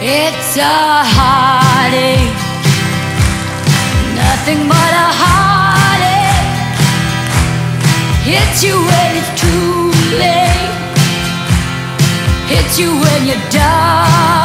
It's a heartache, nothing but a heartache. Hits you when it's too late, hits you when you're done.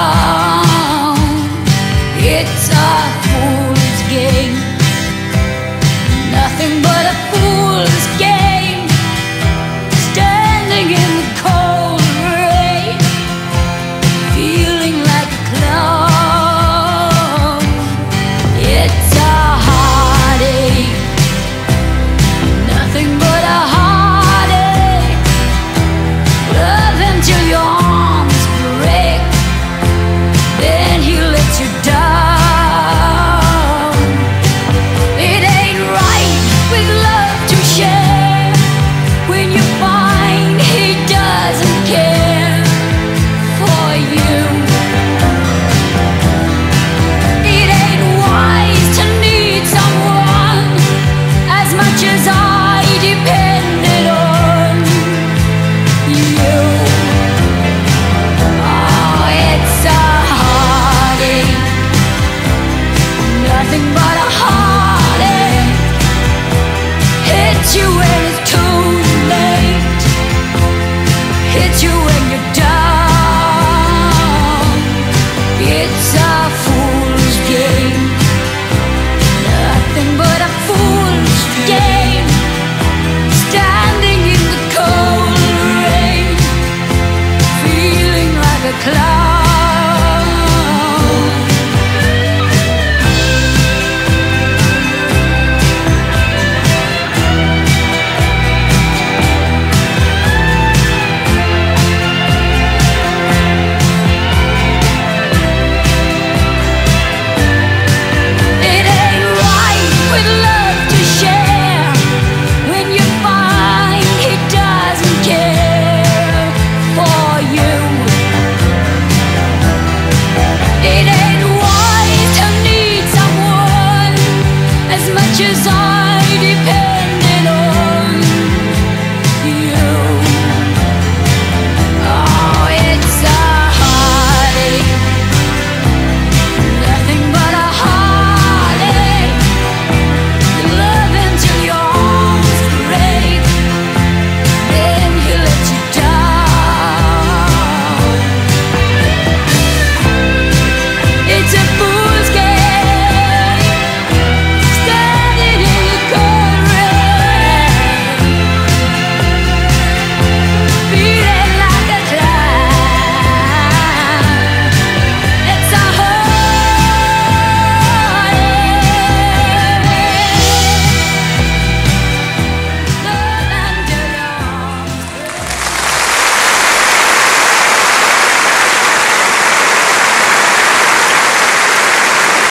clouds. I depend